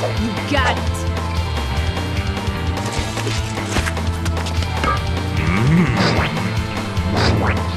You got it. Check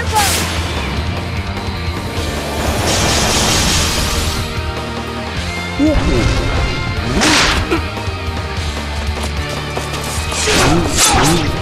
Uhum. Uhum.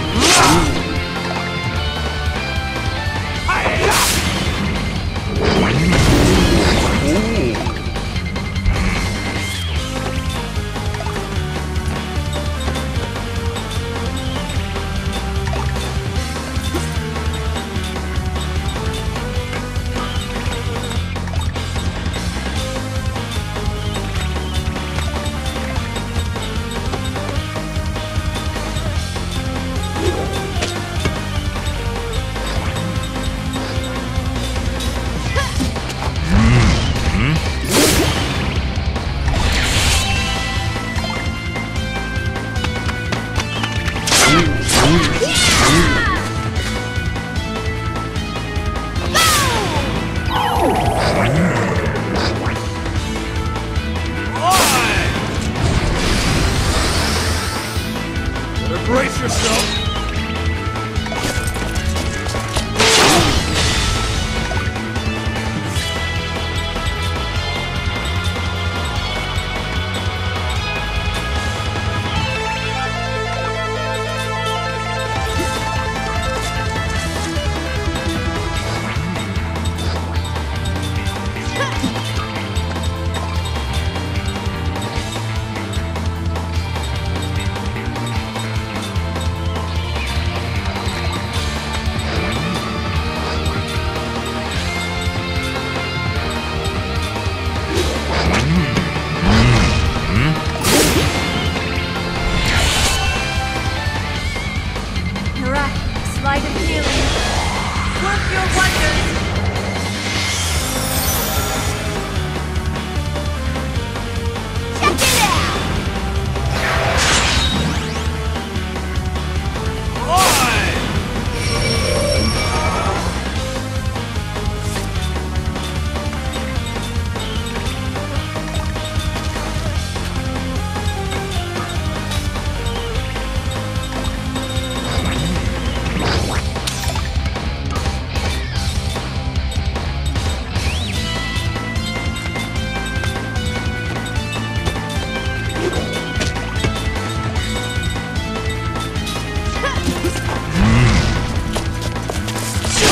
Slide of healing. Work your wonders.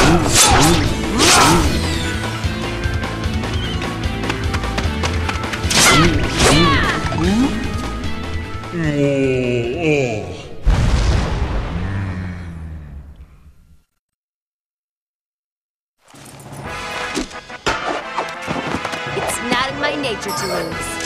It's not in my nature to lose.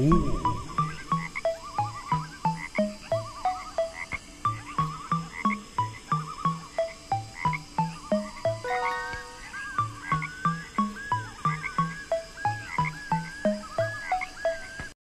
Ooh.